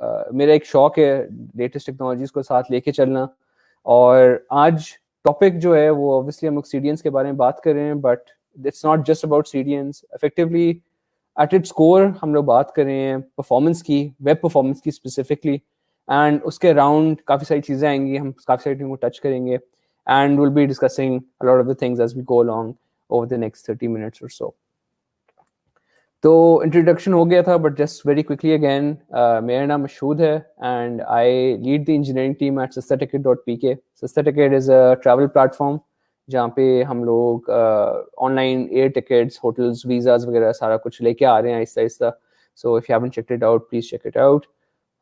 मेरा एक शौक है लेटेस्ट टेक्नोलॉजीज़ को साथ लेके चलना और आज टॉपिक जो है वो ऑब्वियसली हम लोग सीडियंस के बारे में बात कर रहे हैं but it's not just about audiences effectively at its core हम लोग बात कर रहे हैं परफॉर्मेंस की वेब परफॉर्मेंस की स्पेसिफिकली एंड उसके अराउंड काफ़ी सारी चीज़ें आएँगी, हम काफ़ी सारी चीज़ों को टच करेंगे and will be discussing a lot of the things as we go along over the next thirty minutes और सो तो इंट्रोडक्शन हो गया था but just very quickly again मेरा नाम मशहूद है and I lead the engineering team at Sasta Ticket dot P K Sasta Ticket is a travel platform जहाँ पे हम लोग online air tickets hotels visas वगैरह सारा कुछ लेके आ रहे हैं आहिस्ता आहिस्ता so if you haven't check it out please check it out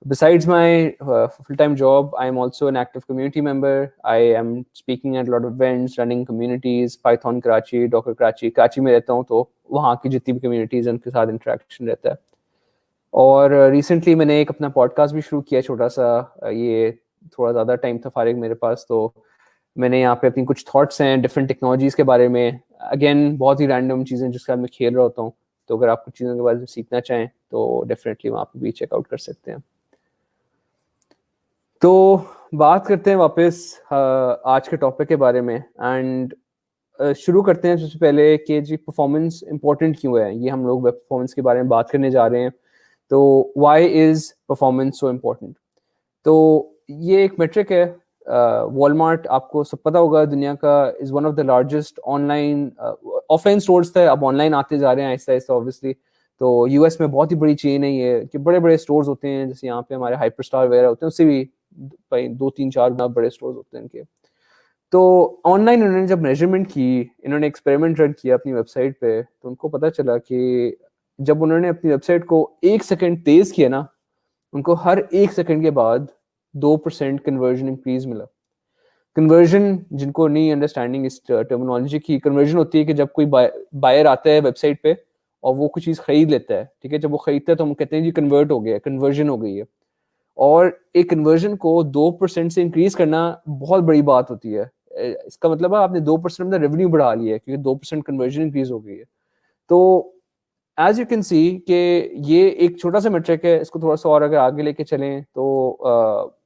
besides my uh, full-time job i am also an active community member. I am speaking at a lot of events running communities python karachi docker karachi. Karachi में रहता हूँ तो वहाँ की जितनी भी communities उनके साथ interaction रहता है। और रिसेंटली uh, मैंने एक अपना पॉडकास्ट भी शुरू किया छोटा सा। ये थोड़ा ज़्यादा टाइम था फारिग मेरे पास तो मैंने यहाँ पे अपनी कुछ थॉट्स हैं डिफरेंट टेक्नोलॉजीज़ के बारे में। अगेन बहुत ही रैंडम चीज़ें जिसके साथ मैं खेल रहा होता हूँ। तो अगर आप कुछ चीज़ों के बारे में सीखना चाहें तो डेफिनेटली वहाँ पे भी चेकआउट कर सकते हैं। तो बात करते हैं वापस आज के टॉपिक के बारे में एंड शुरू करते हैं सबसे पहले कि जी परफॉर्मेंस इंपॉर्टेंट क्यों है? ये हम लोग वेब परफॉर्मेंस के बारे में बात करने जा रहे हैं। तो why is performance so important तो ये एक मेट्रिक है वॉलमार्ट uh, आपको सब पता होगा दुनिया का is one of the largest online offline stores थे अब ऑनलाइन आते जा रहे हैं आहिस्ता आहिस्ता ऑब्वियसली तो यूएस में बहुत ही बड़ी चेन है ये कि बड़े बड़े स्टोर्स होते हैं जैसे यहाँ पे हमारे हाइपर स्टार वगैरह होते हैं उससे भी दो तीन चार गुना बड़े स्टोर्स होते हैं इनके। तो ऑनलाइन उन्होंने जब मेज़रमेंट की, इन्होंने एक्सपेरिमेंट रन किया अपनी वेबसाइट पे तो उनको पता चला कि जब उन्होंने अपनी वेबसाइट को एक सेकंड तेज किया ना, उनको हर एक सेकंड के बाद दो परसेंट कन्वर्जन इंक्रीज मिला। कन्वर्जन जिनको नहीं अंडरस्टैंडिंग इस टर्मिनोलॉजी की कन्वर्जन होती है कि जब कोई बायर आता है वेबसाइट पे, और वो कुछ चीज़ खरीद लेता है, ठीक है? जब वो खरीदता है तो हम कहते हैं जी कन्वर्ट हो गया कन्वर्जन हो गई है। और एक कन्वर्जन को दो परसेंट से इंक्रीज करना बहुत बड़ी बात होती है। इसका मतलब है आपने दो परसेंट अपना रेवेन्यू बढ़ा लिया है, क्योंकि दो परसेंट कन्वर्जन इंक्रीज हो गई है। तो एज यू कैन सी कि ये एक छोटा सा मेट्रिक है, इसको थोड़ा सा और अगर आगे लेके चलें तो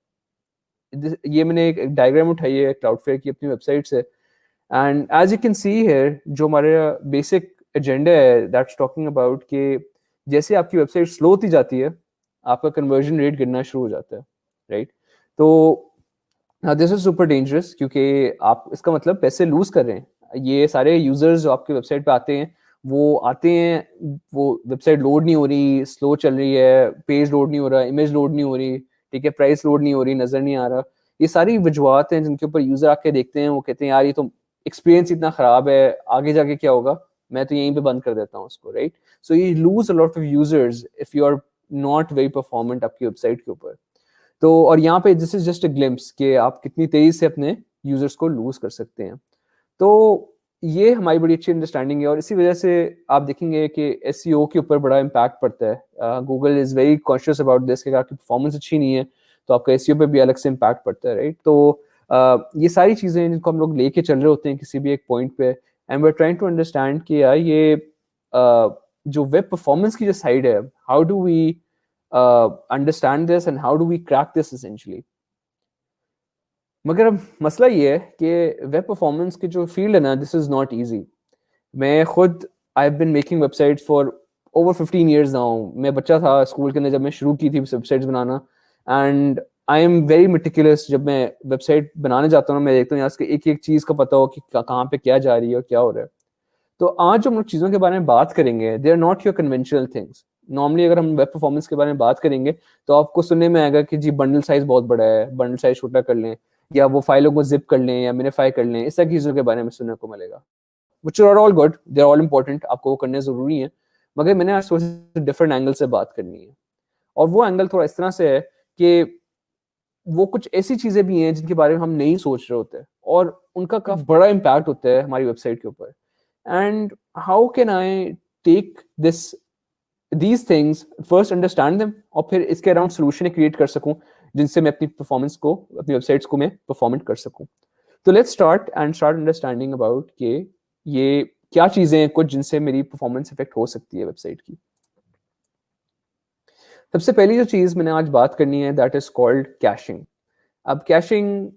ये मैंने एक डायग्राम उठाई है क्लाउडफेयर की अपनी वेबसाइट से। And as you can see here जो हमारे बेसिक एजेंडा है दैट्स टॉकिंग अबाउट कि जैसे आपकी वेबसाइट स्लो होती जाती है आपका कन्वर्जन रेट गिरना शुरू हो जाता है राइट तो दिस इज़ सुपर डेंजरस क्योंकि आप, इसका मतलब पैसे लूज कर रहे हैं। ये सारे यूज़र्स जो आपके वेबसाइट पे आते हैं, वो आते हैं, वो वेबसाइट लोड नहीं हो रही स्लो चल रही है पेज लोड नहीं हो रहा इमेज लोड नहीं हो रही, ठीक है प्राइस लोड नहीं हो रही, नज़र नहीं आ रहा। ये सारी वजुहत हैं जिनके ऊपर यूज़र आके देखते हैं, वो कहते हैं, यार, ये तो एक्सपीरियंस इतना खराब है, आगे जाके क्या होगा? मैं तो यहीं पे बंद कर देता हूँ उसको राइट सो ये lose a lot of users if you are not very performant आपकी वेबसाइट के ऊपर। तो और यहाँ पे this is just a glimpse कि आप कितनी तेज़ी से अपने यूज़र्स को लूज कर सकते हैं। तो ये हमारी बड़ी अच्छी अंडरस्टैंडिंग है और इसी वजह से आप देखेंगे कि एस e के ऊपर बड़ा इम्पैक्ट पड़ता है। Google is very conscious about this कि आपकी परफॉर्मेंस अच्छी नहीं है तो आपका एस e पे भी अलग से इम्पैक्ट पड़ता है राइट तो uh, ये सारी चीज़ें जिनको हम लोग लेके चल रहे होते हैं किसी भी एक पॉइंट पे and we trying to understand कि यार ये uh, जो वेब परफॉर्मेंस की जो साइड है how do we understand this and how do we crack this essentially मगर अब मसला ये है कि वेब परफॉर्मेंस की जो फ़ील्ड है ना दिस इज़ नॉट ईजी मैं खुद I have been making website for over fifteen years now मैं बच्चा था स्कूल के अंदर जब मैं शुरू की थी websites banana. And I am very meticulous जब मैं वेबसाइट बनाने जाता हूँ मैं देखता हूँ यहाँ से एक एक चीज़ का पता हो कि कहाँ पे क्या जा रही है और क्या हो रहा है। तो आज जो हम लोग चीज़ों के बारे में बात करेंगे। They are not your conventional things normally अगर हम वेब परफॉर्मेंस के बारे में बात करेंगे तो आपको सुनने में आएगा कि जी बंडल साइज़ बहुत बड़ा है बंडल साइज़ छोटा कर लें, या वो फाइलों को जिप कर लें, या मिनिफाई कर लें, इस तरह की चीज़ों के बारे में सुनने को मिलेगा। Which are all good they are all important आपको वो करने ज़रूरी है। मगर मैंने आज थोड़ी डिफरेंट एंगल से बात करनी है। और वो एंगल थोड़ा इस तरह से है कि वो कुछ ऐसी चीज़ें भी हैं जिनके बारे में हम नहीं सोच रहे होते, और उनका काफ़ी बड़ा इम्पैक्ट होता है हमारी वेबसाइट के ऊपर। And how can I take this these things first understand them और फिर इसके अराउंड सोल्यूशन क्रिएट कर सकूँ, जिनसे मैं अपनी परफॉर्मेंस को, अपनी वेबसाइट्स को मैं परफॉर्मेंट कर सकूँ। तो let's start and start understanding about कि ये क्या चीज़ें हैं कुछ जिनसे मेरी परफॉर्मेंस इफ़ेक्ट हो सकती है वेबसाइट की। सबसे पहली जो चीज़ मैंने आज बात करनी है दैट इज़ कॉल्ड कैशिंग अब caching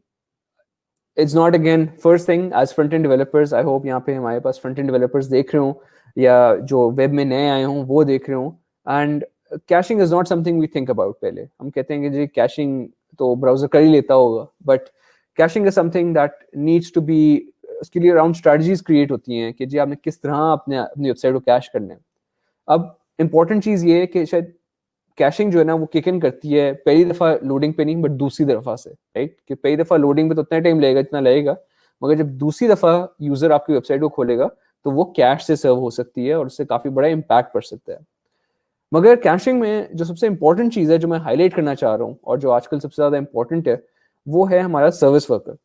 it's not again first thing as front end developers I hope यहाँ पे हमारे पास फ्रंट एंड डेवलपर्स देख रहे हो या जो वेब में नए आए हों, वो देख रहे हो। And caching is not something we think about पहले। हम कहते हैं कि जी कैशिंग तो ब्राउज़र कर ही लेता होगा। But caching is something that needs to be उसके लिए अराउंड स्ट्रेटजीज क्रिएट होती हैं कि जी, आपने किस तरह अपने, अपनी वेबसाइट को कैश करना है। अब इंपॉर्टेंट चीज़ ये है कि शायद कैशिंग जो है ना, वो किक इन करती है पहली दफ़ा लोडिंग पे नहीं बट दूसरी दफ़ा से राइट कि पहली दफ़ा लोडिंग पे तो उतना टाइम लगेगा जितना लगेगा। मगर जब दूसरी दफ़ा यूज़र आपकी वेबसाइट को खोलेगा तो वो कैश से सर्व हो सकती है और उससे काफ़ी बड़ा इम्पैक्ट पड़ सकता है। मगर कैशिंग में जो सबसे इंपॉर्टेंट चीज़ है, जो मैं हाईलाइट करना चाह रहा हूँ और जो आजकल सबसे ज़्यादा इंपॉर्टेंट है, वो है हमारा सर्विस वर्कर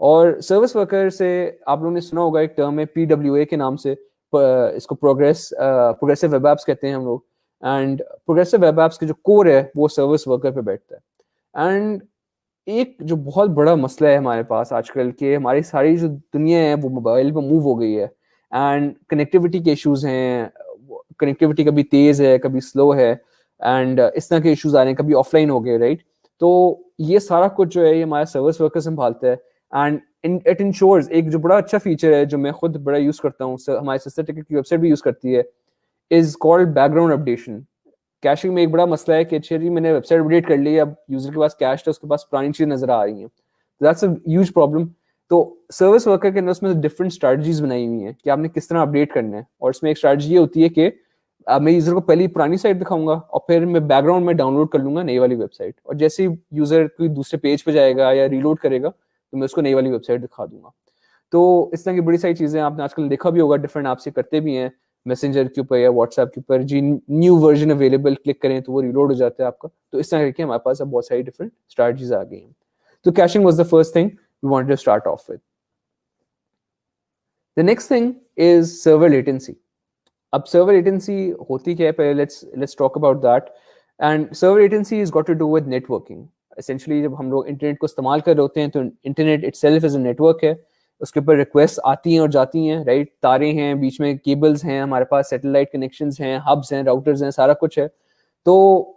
और सर्विस वर्कर से आप लोगों ने सुना होगा एक टर्म है पीडब्ल्यूए के नाम से। इसको प्रोग्रेस प्रोग्रेसिव वेब एप्स कहते हैं हम लोग। एंड प्रोग्रेसिव वेब एप्स के जो कोर है, वो सर्विस वर्कर पे बैठता है। एंड एक जो बहुत बड़ा मसला है हमारे पास आजकल के, हमारी सारी जो दुनिया है, वो मोबाइल पे मूव हो गई है। एंड कनेक्टिविटी के इश्यूज़ हैं कनेक्टिविटी कभी तेज है, कभी स्लो है एंड इस तरह के इश्यूज़ आ रहे हैं, कभी ऑफलाइन हो गए राइट तो ये सारा कुछ जो है, ये हमारा सर्विस वर्कर संभालता है। एंड इट इंश्योर्स एक जो बड़ा अच्छा फीचर है, जो मैं खुद बड़ा यूज़ करता हूँ हमारे सिस्टर टिकट की वेबसाइट भी यूज़ करती है is called background updation caching में एक बड़ा मसला है कि अच्छा जी, मैंने वेबसाइट अपडेट कर ली, अब यूज़र के पास कैश है, उसके पास पुरानी चीज़ नज़र आ रही है। दैट्स अ ह्यूज प्रॉब्लम तो सर्विस वर्कर के अंदर उसमें डिफरेंट स्ट्रेटजीज बनाई हुई हैं कि आपने किस तरह अपडेट करना है। और इसमें एक स्ट्रेटजी ये होती है कि मैं यूज़र को पहले पुरानी साइट दिखाऊँगा और फिर मैं बैकग्राउंड में डाउनलोड कर लूँगा नई वाली वेबसाइट और जैसे ही यूज़र कोई दूसरे पेज पे जाएगा या रीलोड करेगा तो मैं उसको नई वाली वेबसाइट दिखा दूँगा। तो इस तरह की बड़ी सारी चीज़ें आपने आजकल देखा भी होगा डिफरेंट आपसे करते भी हैं। मैसेंजर के ऊपर या व्हाट्सएप के ऊपर जी न्यू वर्जन अवेलेबल क्लिक करें तो वो रिलोड हो जाता है आपका। तो इस तरह करके हमारे पास अब बहुत सारी डिफरेंट स्ट्रैटेजीज आ गई हैं। तो caching was the first thing we wanted to start off with the next thing is server latency अब सर्वर लेटेंसी होती क्या है? पहले let's let's talk about that and server latency is got to do with networking जब हम लोग internet को इस्तेमाल कर रहे होते हैं तो इंटरनेट इटसेल्फ इज़ नेटवर्क है। उसके ऊपर रिक्वेस्ट आती हैं और जाती हैं राइट तारे हैं, बीच में केबल्स हैं, हमारे पास सैटेलाइट कनेक्शंस हैं हब्स हैं राउटर्स हैं, सारा कुछ है। तो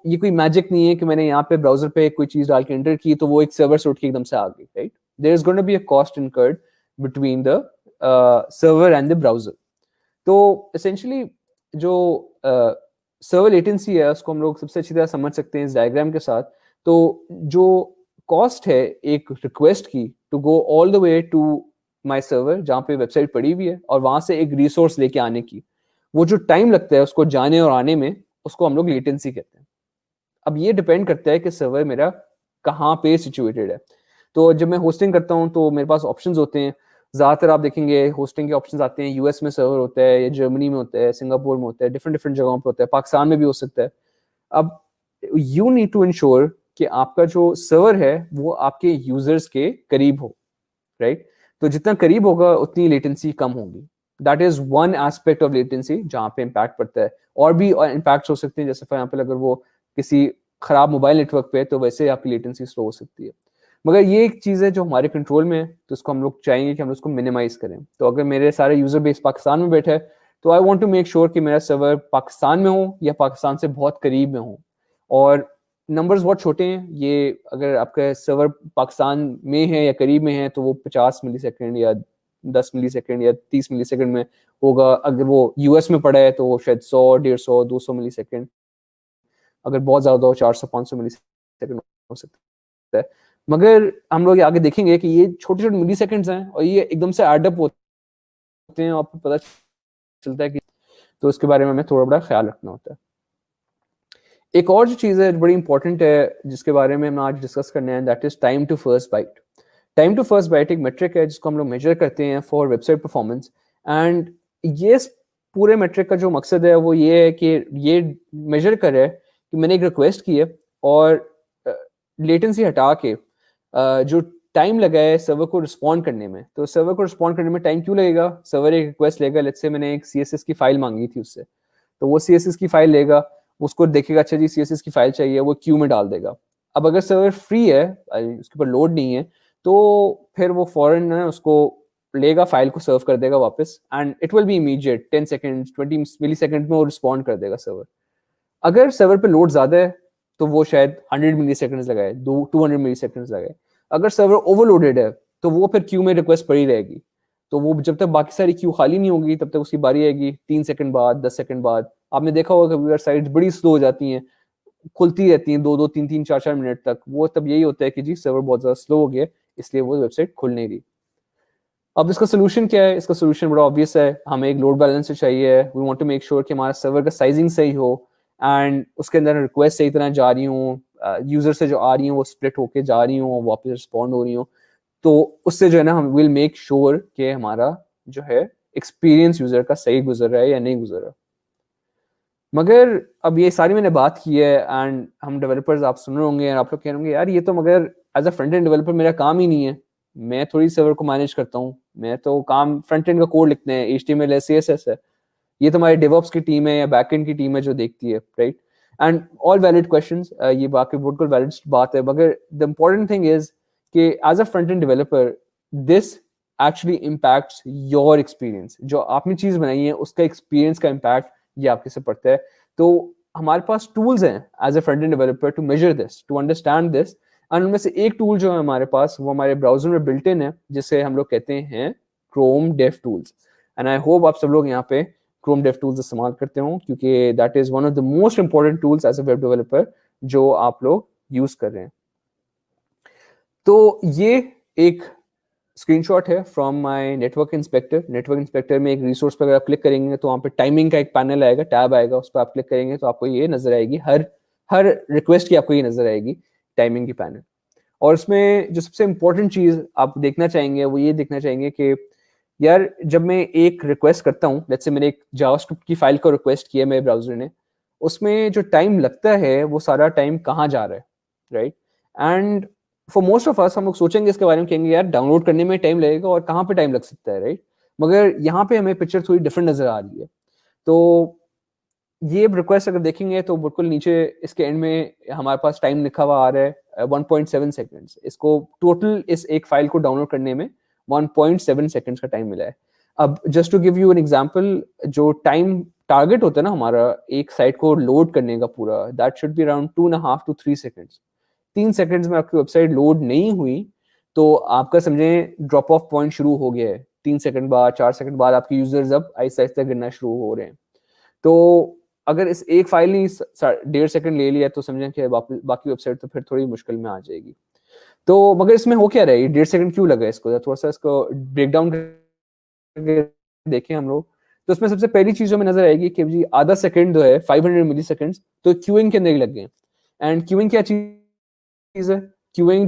ये कोई मैजिक नहीं है कि मैंने यहाँ पे ब्राउज़र पे कोई चीज़ डाल के एंटर की तो वो एक सर्वर से उठ के एकदम से आ गई right there is going be a cost incurred between the server and the browser तो एसेंशियली जो सर्वर uh, लेटेंसी है उसको हम लोग सबसे अच्छी तरह समझ सकते हैं इस डायग्राम के साथ। तो जो कॉस्ट है एक रिक्वेस्ट की to go all the way to my server जहाँ पे वेबसाइट पड़ी हुई है और वहाँ से एक रिसोर्स लेके आने की। वो जो टाइम लगता है उसको जाने और आने में उसको हम लोग लेटेंसी कहते हैं। अब ये डिपेंड करता है कि सर्वर मेरा कहाँ पे सिचुएटेड है। तो जब मैं होस्टिंग करता हूँ तो मेरे पास ऑप्शन होते हैं। ज़्यादातर आप देखेंगे होस्टिंग के ऑप्शन आते हैं। यूएस में सर्वर होता है, या जर्मनी में होता है सिंगापुर में होता है डिफरेंट डिफरेंट जगहों पर होता है। पाकिस्तान में भी हो सकता है। अब यू नीड टू इंश्योर कि आपका जो सर्वर है, वो आपके यूज़र्स के करीब हो राइट right? तो जितना करीब होगा, उतनी लेटेंसी कम होगी। That is one aspect of latency जहाँ पे इम्पैक्ट पड़ता है। और भी इम्पैक्ट हो सकते हैं। जैसे फॉर एग्ज़ाम्पल अगर वो किसी खराब मोबाइल नेटवर्क पे है तो वैसे आपकी लेटेंसी स्लो हो सकती है। मगर ये एक चीज़ है जो हमारे कंट्रोल में है तो उसको हम लोग चाहेंगे कि हम उसको मिनिमाइज करें। तो अगर मेरे सारे यूज़र बेस पाकिस्तान में बैठे है तो I want to make sure कि मेरा सर्वर पाकिस्तान में हो या पाकिस्तान से बहुत करीब में हो। और नंबर्स बहुत छोटे हैं, ये अगर आपका सर्वर पाकिस्तान में है या करीब में है तो वो 50 मिली सेकेंड या 10 मिली सेकेंड या 30 मिली सेकेंड में होगा। अगर वो यूएस में पड़ा है तो वो शायद 100 डेढ़ सौ, दो सौ मिली सेकेंड अगर बहुत ज़्यादा हो, चार सौ, पाँच सौ मिली सेकेंड हो सकता है। मगर हम लोग आगे देखेंगे कि ये छोटे छोटे मिली सेकेंड्स हैं और ये एकदम से एडअप होते हैं आपको पता चलता है कि तो उसके बारे में हमें थोड़ा बड़ा ख्याल रखना होता है। एक और जो चीज़ है बड़ी इंपॉर्टेंट है, जिसके बारे में हम आज डिस्कस करने हैं that is time to first byte time to first byte एक मेट्रिक है, जिसको हम लोग मेजर करते हैं फॉर वेबसाइट परफॉर्मेंस एंड ये पूरे मेट्रिक का जो मकसद है, वो ये है कि ये मेजर करे कि मैंने एक रिक्वेस्ट की है और लेटेंसी हटा के जो टाइम लगा है सर्वर को रिस्पॉन्ड करने में तो सर्वर को रिस्पॉन्ड करने में टाइम क्यों लगेगा? सर्वर एक रिक्वेस्ट लेगा लेट्स से मैंने एक सीएसएस की फ़ाइल मांगी थी उससे तो वो सीएसएस की फ़ाइल लेगा, उसको देखेगा अच्छा जी सी की फ़ाइल चाहिए, वो क्यू में डाल देगा। अब अगर सर्वर फ्री है उसके ऊपर लोड नहीं है तो फिर वो फॉरन है, उसको लेगा फ़ाइल को सर्व कर देगा वापस and it will be immediate ten second twenty millisecond में वो रिस्पॉन्ड कर देगा सर्वर अगर सर्वर पे लोड ज़्यादा है तो वो शायद 100 मिली सेकेंड्स लगाए, दो टू हंड्रेड मिली सेकेंड्स लगाए। अगर सर्वर ओवरलोडेड है तो वो फिर क्यू में रिक्वेस्ट पड़ी रहेगी। तो वो जब तक बाकी सारी क्यू खाली नहीं होगी, तब तक उसकी बारी आएगी, तीन सेकंड बाद, दस सेकंड बाद। आपने देखा होगा कभी साइट बड़ी स्लो हो जाती हैं, खुलती रहती हैं, दो दो, तीन तीन, चार चार मिनट तक। वो तब यही होता है कि जी सर्वर बहुत ज़्यादा स्लो हो गया, इसलिए वो वेबसाइट खुल नहीं रही। अब इसका सोल्यूशन क्या है? इसका सोल्यूशन बड़ा ऑब्वियस है। हमें एक लोड बैलेंसर चाहिए we want to make sure कि हमारा सर्वर का साइजिंग सही हो। एंड उसके अंदर रिक्वेस्ट सही तरह जा रही हूँ यूज़र से जो आ रही हूँ वो स्प्लिट होके जा रही हूँ वापस रिस्पॉन्ड हो रही हूँ तो उससे जो है ना हम विल मेक श्योर कि हमारा जो है एक्सपीरियंस यूज़र का सही गुजर रहा है या नहीं गुजर रहा मगर अब ये सारी मैंने बात की है एंड हम डेवलपर्स आप सुन रहे होंगे आप लोग कह रहे होंगे यार ये तो मगर as a front end developer मेरा काम ही नहीं है मैं थोड़ी सर्वर को मैनेज करता हूँ मैं तो काम फ्रंट एंड का कोड लिखते हैं एच टी एम एल है सी एस एस है ये तो हमारे डेवॉप्स की टीम है या बैक एंड की टीम है जो देखती है right and all valid question ये बाकी बिल्कुल वैलिड बात है, मगर द इम्पोर्टेंट थिंग इज़ कि as a front end developer this actually impact your experience जो आपने चीज़ बनाई है, उसका एक्सपीरियंस का इम्पैक्ट ये आपके से पड़ता है। तो हमारे पास टूल्स हैं as a front end developer to measure this to understand this and उनमें से एक टूल जो है हमारे पास, वो हमारे ब्राउज़र में बिल्ट इन है, जिसे हम लोग कहते हैं Chrome dev tools and I hope आप सब लोग यहाँ पे क्रोम डेव टूल्स इस्तेमाल करते हो, क्योंकि that is one of the most important tools as a web developer जो आप लोग यूज़ कर रहे हैं। तो ये एक स्क्रीनशॉट है from my network inspector network inspector में एक रिसोर्स पर अगर आप क्लिक करेंगे तो वहाँ पे टाइमिंग का एक पैनल आएगा टैब आएगा, उस पर आप क्लिक करेंगे तो आपको ये नज़र आएगी। हर हर रिक्वेस्ट की आपको ये नज़र आएगी टाइमिंग की पैनल और उसमें जो सबसे इंपॉर्टेंट चीज़ आप देखना चाहेंगे, वो ये देखना चाहेंगे कि यार, जब मैं एक रिक्वेस्ट करता हूँ जैसे मैंने एक जावास्क्रिप्ट की फ़ाइल को रिक्वेस्ट किया मेरे ब्राउज़र ने, उसमें जो टाइम लगता है, वो सारा टाइम कहाँ जा रहा है right and for most of us हम लोग सोचेंगे इसके बारे में, कहेंगे, यार डाउनलोड करने में टाइम लगेगा और कहाँ पे टाइम लग सकता है राइट मगर यहाँ पे हमें पिक्चर थोड़ी डिफरेंट नज़र आ रही है। तो ये रिक्वेस्ट अगर देखेंगे तो बिल्कुल नीचे इसके एंड में हमारे पास टाइम लिखा हुआ आ रहा है 1.7 सेकंड्स इसको टोटल इस एक फ़ाइल को डाउनलोड करने में 1.7 सेकंड्स का टाइम मिला है। अब just to give you an example जो टाइम टारगेट होता है ना हमारा, एक साइट को लोड करने का पूरा that should be around two and half two three seconds तीन सेकंड्स में आपकी वेबसाइट लोड नहीं हुई तो आपका समझे ड्रॉप ऑफ़ पॉइंट शुरू हो गया है। तीन सेकंड बाद, चार सेकंड बाद आपके यूज़र्स अब आहिस्ता आहिस्ता गिरना शुरू हो रहे हैं। तो अगर इस एक फ़ाइल ने डेढ़ सेकंड ले लिया तो समझें कि बाकी वेबसाइट तो फिर थोड़ी मुश्किल में आ जाएगी। तो मगर इसमें हो क्या रहा है? डेढ़ सेकंड क्यों लगा इसको? थोड़ा सा इसको ब्रेक डाउन देखें हम लोग। तो उसमें सबसे पहली चीज़ हमें नज़र आएगी कि जी, आधा सेकंड जो है 500 मिली सेकंड तो क्यूइंग के अंदर लग गए एंड क्यूइंग क्या चीज़ है? क्यूइंग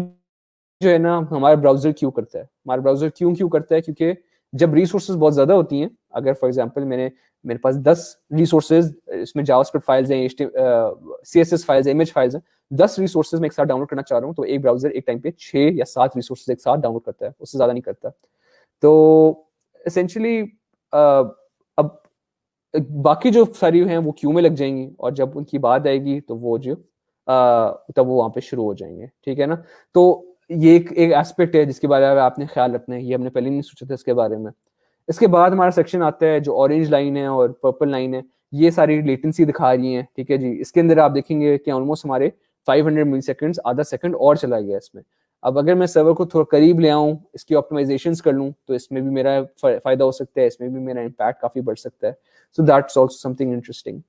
जो है ना, हमारा ब्राउज़र क्यू करता है। हमारा ब्राउज़र क्यों क्यों करता है? क्योंकि जब रिसोर्सेज बहुत ज़्यादा होती हैं अगर फॉर एग्ज़ाम्पल मैंने, मेरे पास दस रिसोर्सेज इसमें जावास्क्रिप्ट फाइल्स हैं C S S files image files हैं दस रिसोर्सेज में एक साथ डाउनलोड करना चाह रहा हूँ तो एक ब्राउज़र एक टाइम पे छह या सात रिसोर्सेज एक साथ डाउनलोड करता है, उससे ज़्यादा नहीं करता। तो एसेंशली अब, बाकी जो सारी हैं वो क्यू में लग जाएँगी, और जब उनकी बात आएगी तो वो जो तब वो वहाँ पे शुरू हो जाएँगे, ठीक है ना? तो ये एक एक एस्पेक्ट है जिसके बारे में आपने ख्याल रखना है, ये हमने पहले नहीं सोचा था इसके बारे में। इसके बाद हमारा सेक्शन आता है जो ऑरेंज लाइन है और पर्पल लाइन है। ये सारी लेटेंसी दिखा रही है, ठीक है जी? इसके अंदर आप देखेंगे कि ऑलमोस्ट हमारे 500 मिली सेकेंड आधा सेकंड और चला गया इसमें। अब अगर मैं सर्वर को थोड़ा करीब ले आऊँ, इसकी ऑप्टिमाइजेशन कर लूँ तो इसमें भी मेरा फ़ायदा हो सकता है, इसमें भी मेरा इम्पैक्ट काफ़ी बढ़ सकता है। So that's also something interesting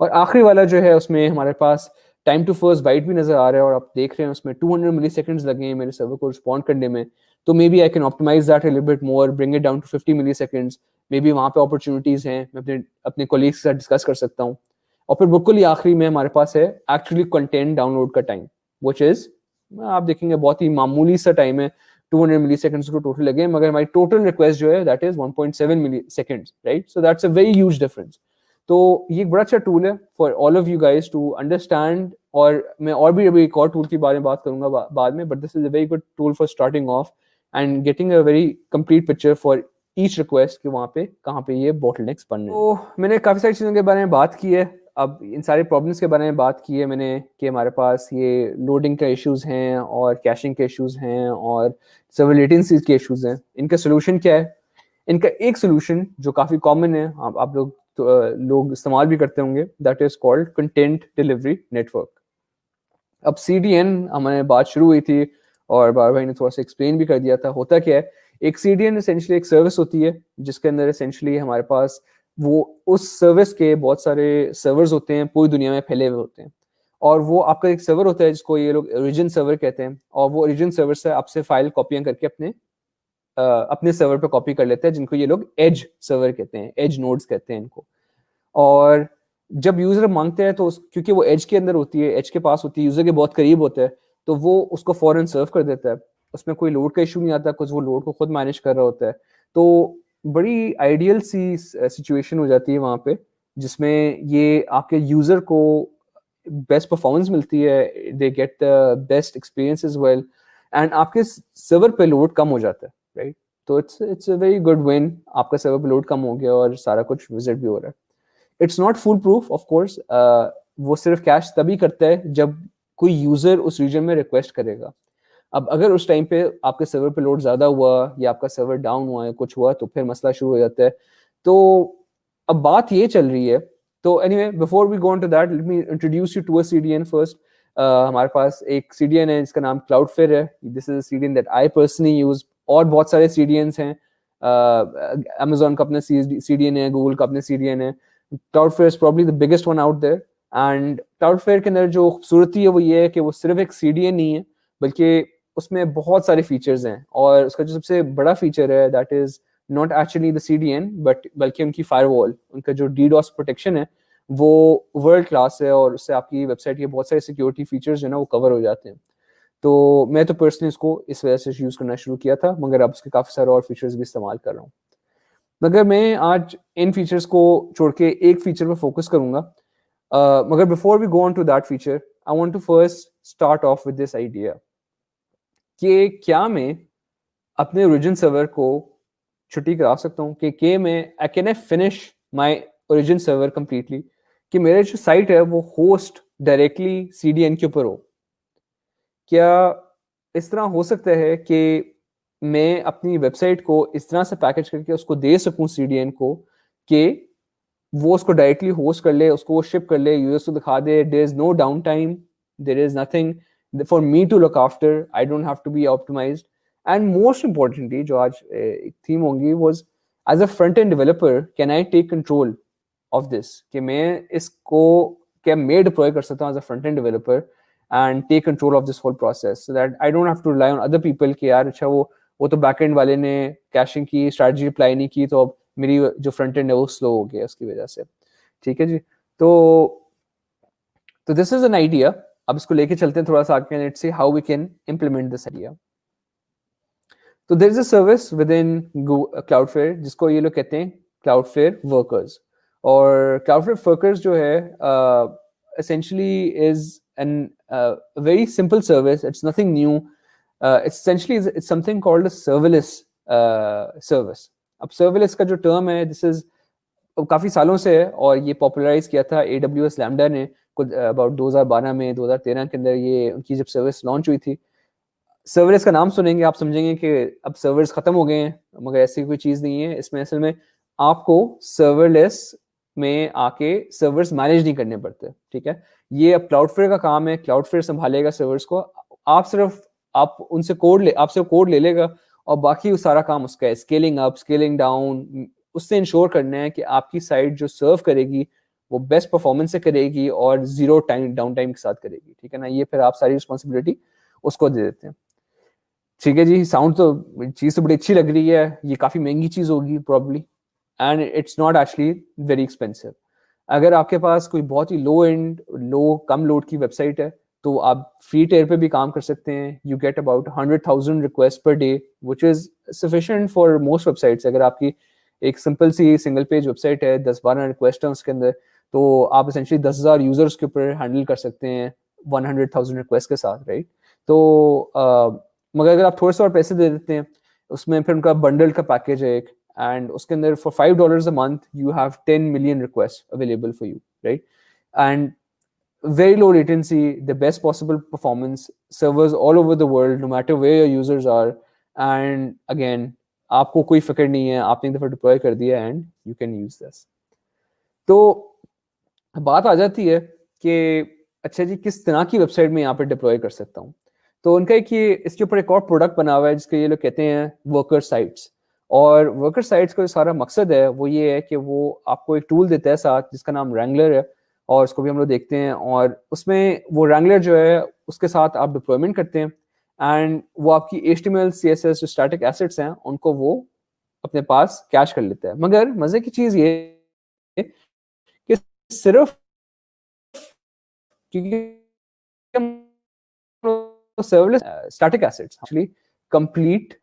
और आखिरी वाला जो है, उसमें हमारे पास टाइम टू फ़र्स्ट बाइट भी नज़र आ रहा है और आप देख रहे हैं उसमें 200 मिली सेकेंड्स लगे हैं मेरे सर्वर को रिस्पॉन्ड करने में। तो maybe I can optimise that little bit more bring it down to 50 milliseconds maybe वहाँ पे अपॉर्चुनिटीज़ हैं, मैं अपने अपने कोलीग्स के साथ डिस्कस कर सकता हूँ। और फिर बिल्कुल ही आखिरी में हमारे पास है एक्चुअली कंटेंट डाउनलोड का टाइम विच इज़ आप देखेंगे बहुत ही मामूली सा टाइम है। 200 मिली सेकंड्स को टोटल लगे, मगर हमारी टोटल रिक्वेस्ट जो है that is 1.7 milliseconds right so that's a very huge difference तो ये एक बड़ा अच्छा टूल है for all of you guys to understand और मैं और भी अभी एक और टूल के बारे में बात करूँगा बाद में but this is a very good tool for starting off and getting a very complete picture for each request कि वहाँ पे कहाँ पे ये बॉटल नेक्स बन रहे तो मैंने काफ़ी सारी चीज़ों के बारे में बात की है। अब इन सारे प्रॉब्लम्स के बारे में बात की है मैंने कि हमारे पास ये लोडिंग के इश्यूज़ हैं और कैशिंग के इश्यूज़ हैं और सर्वर लेटेंसीज के इश्यूज़ हैं। इनका सोल्यूशन क्या है? इनका एक सोल्यूशन जो काफ़ी कॉमन है आप, आप लोग तो, लोग इस्तेमाल भी करते होंगे that is called content delivery network अब एन हमारे बात शुरू हुई थी और बार भाई ने थोड़ा सा एक्सप्लेन भी कर दिया था। होता क्या है एक सी डी एसेंशली एक सर्विस होती है जिसके अंदर एसेंशली हमारे पास वो उस सर्विस के बहुत सारे सर्वर्स होते हैं पूरी दुनिया में फैले हुए होते हैं। और वो आपका एक सर्वर होता है जिसको ये लोग ओरिजिन सर्वर कहते हैं। और वो ओरिजिन सर्वर से आपसे फ़ाइल कॉपियाँ करके अपने आ, अपने सर्वर पे कॉपी कर लेते हैं जिनको ये लोग एज सर्वर कहते हैं एज नोड्स कहते हैं इनको। और जब यूज़र मांगते हैं तो क्योंकि वो एज के अंदर होती है एज के पास होती है यूज़र के बहुत करीब होता है तो वो उसको फॉरन सर्व कर देता है। उसमें कोई लोड का इशू नहीं आता, कुछ वो लोड को खुद मैनेज कर रहा होता है। तो बड़ी आइडियल सी सिचुएशन हो जाती है वहाँ पे, जिसमें ये आपके यूज़र को बेस्ट परफॉर्मेंस मिलती है they get the best experience as well and आपके सर्वर पे लोड कम हो जाता है राइट तो it's it's a very good win आपका सर्वर पे लोड कम हो गया और सारा कुछ विज़िट भी हो रहा है। It's not foolproof of course वो सिर्फ़ कैश तभी करता है जब कोई यूज़र उस रीजन में रिक्वेस्ट करेगा। अब अगर उस टाइम पे आपके सर्वर पे लोड ज़्यादा हुआ या आपका सर्वर डाउन हुआ है कुछ हुआ तो फिर मसला शुरू हो जाता है। तो अब बात ये चल रही है तो anyway before we go to that let me introduce you to a CDN first हमारे पास एक सीडीएन है जिसका नाम क्लाउडफेयर है। This is CDN that I personally use और बहुत सारे सीडीएन्स हैं। अमेजोन uh, का अपना सीडीएन है गूगल का अपना सीडीएन है। Cloudflare is probably the biggest one out there and Cloudflare के अंदर जो खूबसूरती है वो ये है कि वो सिर्फ़ एक सीडीएन नहीं है, बल्कि उसमें बहुत सारे फीचर्स हैं। और उसका जो सबसे बड़ा फीचर है that is not actually the C D N but बल्कि उनकी फायरवॉल उनका जो डी डॉस प्रोटेक्शन है, वो वर्ल्ड क्लास है और उससे आपकी वेबसाइट के बहुत सारे सिक्योरिटी फीचर्स जो है ना वो कवर हो जाते हैं। तो मैं तो पर्सनली इसको इस वजह से यूज़ करना शुरू किया था, मगर अब उसके काफ़ी सारे और फीचर्स भी इस्तेमाल कर रहा हूँ। मगर मैं आज इन फीचर्स को छोड़ के एक फीचर पर फोकस करूँगा मगर before we go on to that feature I want to first start off with this idea कि क्या मैं अपने ओरिजिन सर्वर को छुट्टी करा सकता हूँ? कि, के मैं I can I finish my origin server completely कि मेरे जो साइट है वो host directly C D N के ऊपर हो? क्या इस तरह हो सकता है कि मैं अपनी वेबसाइट को इस तरह से पैकेज करके उसको दे सकूँ सी डी एन को कि वो उसको डायरेक्टली होस्ट कर ले, उसको वो शिप कर ले यूएस को दिखा दे there is no downtime there is nothing for me to look after I don't have to be optimise and most importantly जो आज एक थीम होंगी was as a front end developer can I take control of this कि मैं इसको, क्या मैं deploy कर सकता हूँ as a front end developer and take control of this whole process to rely on other people के यार अच्छा वो वो तो बैक एंड वाले ने कैशिंग की स्ट्रेटी अप्लाई नहीं की तो अब मेरी जो फ्रंट एंड है वो स्लो हो गया उसकी वजह से। ठीक है जी? तो तो दिस इज़ एन आइडिया अब इसको लेके चलते हैं थोड़ा सा आगे let's see how we can implement this idea तो there is a service within Cloudflare जिसको ये लोग कहते हैं क्लाउडफेयर वर्कर्स और क्लाउडफेयर वर्कर्स जो है essentially is an uh, very simple service. It's nothing new. Uh, it's essentially it's something uh, service. अब serverless का जो टर्म है दिस इज़ काफ़ी सालों से है और ये पॉपुलराइज किया था ए डब्ल्यू एस लैमडा ने कुछ अबाउट 2012 में 2013 के अंदर ये, उनकी जब सर्विस लॉन्च हुई थी। सर्वरेस का नाम सुनेंगे, आप समझेंगे कि अब सर्वर्स खत्म हो गए हैं, मगर ऐसी कोई चीज़ नहीं है। इसमें असल में आपको सर्वरलेस में आके सर्वर्स मैनेज नहीं करने पड़ते, ठीक है? ये अब क्लाउडफेयर का काम है क्लाउडफेयर संभालेगा सर्वर्स को। आप सिर्फ़, आप उनसे कोड ले आपसे कोड ले लेगा और बाकी सारा काम उसका है। स्केलिंग अप स्केलिंग डाउन उससे इंश्योर करना है कि आपकी साइट जो सर्व करेगी, वो बेस्ट परफॉर्मेंस से करेगी और ज़ीरो टाइम डाउन टाइम के साथ करेगी। ठीक है ना? ये फिर आप सारी रिस्पॉन्सिबिलिटी उसको दे देते हैं। ठीक है जी साउंड तो चीज़ तो बड़ी अच्छी लग रही है। ये काफ़ी महँगी चीज़ होगी probably and it's not actually very expensive अगर आपके पास कोई बहुत ही लो एंड लो कम लोड की वेबसाइट है तो आप फ्री टेयर पे भी काम कर सकते हैं। You get about hundred thousand request per day which is sufficient for most websites अगर आपकी एक सिंपल सी सिंगल पेज वेबसाइट है दस बारह रिक्वेस्ट है उसके अंदर तो आप इसेंशली दस हज़ार यूज़र्स के ऊपर हैंडल कर सकते हैं वन हंड्रेड थाउज़ेंड रिक्वेस्ट के साथ राइट तो uh, मगर अगर आप थोड़े से और पैसे दे देते हैं उसमें फिर उनका बंडल का पैकेज है एक एंड उसके अंदर for five dollar a month you have ten million request available for you right and very low latency, the best possible performance, servers all over the world, no matter where your users are. And again, आपको कोई फ़िक्र नहीं है आपने एक दफ़ा deploy कर दिया and you can use this तो बात आ जाती है कि अच्छा जी किस तरह की वेबसाइट में यहाँ पर डिप्लॉय कर सकता हूँ? तो उनका एक ये इसके ऊपर एक और प्रोडक्ट बना हुआ है जिसके ये लोग कहते हैं वर्कर साइट्स और वर्कर साइट्स का जो सारा मकसद है वो ये है कि वो आपको एक टूल देता है साथ जिसका नाम रैंगलर है। और उसको भी हम लोग देखते हैं और उसमें वो रैंगलर जो है उसके साथ आप डिप्लॉयमेंट करते हैं एंड वो आपकी H T L C S S static assets हैं उनको वो अपने पास कैश कर लेता है। मगर मज़े की चीज़ ये कि सिर्फ़ क्योंकि uh, static assets actually complete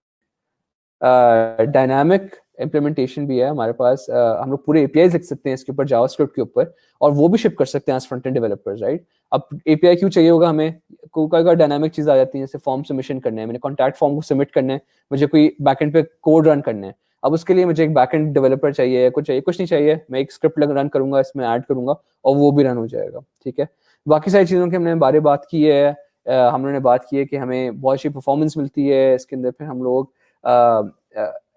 dynamic implementation भी है हमारे पास uh, हम लोग पूरे एपीआई लिख सकते हैं इसके ऊपर जावास्क्रिप्ट के ऊपर और वो भी शिप कर सकते हैं फ्रंट एंड डेवलपर्स राइट अब एपीआई क्यों चाहिए होगा हमें? कोई का डायनामिक चीज़ आ जाती है जैसे फॉर्म सबमिशन करना है मैंने कॉन्टैक्ट फॉर्म को सबमिट करना है मुझे कोई बैकएंड पे कोड रन करना है अब उसके लिए मुझे एक बैकएंड डेवलपर चाहिए कुछ चाहिए कुछ नहीं चाहिए मैं एक स्क्रिप्ट रन करूँगा इसमें ऐड करूँगा और वो भी रन हो जाएगा ठीक है? बाकी सारी चीज़ों की हमने बारे बात की है हम लोगों ने बात की है कि हमें बहुत अच्छी परफॉर्मेंस मिलती है इसके अंदर फिर हम लोग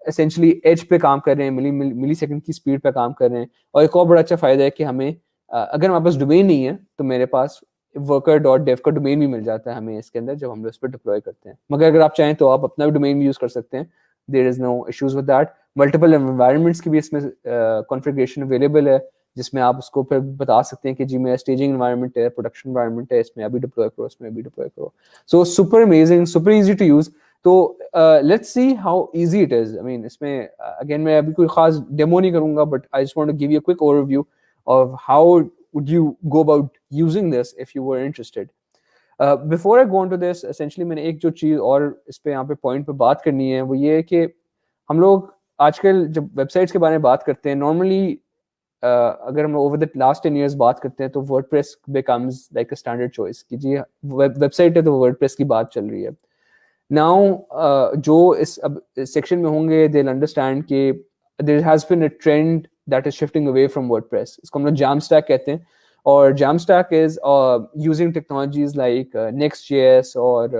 एसेंशली एज पे काम कर रहे हैं, मिली मिली सेकंड की स्पीड पे काम कर रहे हैं। और एक और बड़ा अच्छा फ़ायदा है कि हमें अगर हमारे पास डोमेन नहीं है तो मेरे पास वर्कर डॉट डेव का डोमेन भी मिल जाता है हमें इसके अंदर, जब हम लोग इस पर डिप्लॉय करते हैं। मगर अगर आप चाहें तो आप अपना भी डोमेन भी यूज़ कर सकते हैं। There is no issues with that multiple environments की भी इसमें कॉन्फ़िगरेशन अवेलेबल है, जिसमें आप उसको फिर बता सकते हैं कि जी, मेरा स्टेजिंग एनवायरनमेंट है प्रोडक्शन एनवायरनमेंट है, इसमें अभी डिप्लॉय करो, इसमें अभी डिप्लॉय करो। So super amazing super easy to use तो let's see how easy it is I mean इसमें अगेन uh, मैं अभी कोई खास डेमो नहीं करूँगा but I just want to give you a quick overview of how would you go about using this if you were interested before I go on to this essentially मैंने एक जो चीज़ और इस पे यहाँ पे पॉइंट पे बात करनी है वो ये है कि हम लोग आजकल जब वेबसाइट्स के बारे में बात करते हैं नॉर्मली uh, अगर हम over the last ten years बात करते हैं तो WordPress becomes like a standard choice कि जी वेबसाइट है तो वर्ड प्रेस की बात चल रही है। नाउ uh, जो इस अब सेक्शन में होंगे दे अंडरस्टैंड कि there has been a trend that is shifting away from WordPress इसको हम लोग जैम स्टैक कहते हैं। और Jamstack is using technologies like Next J S और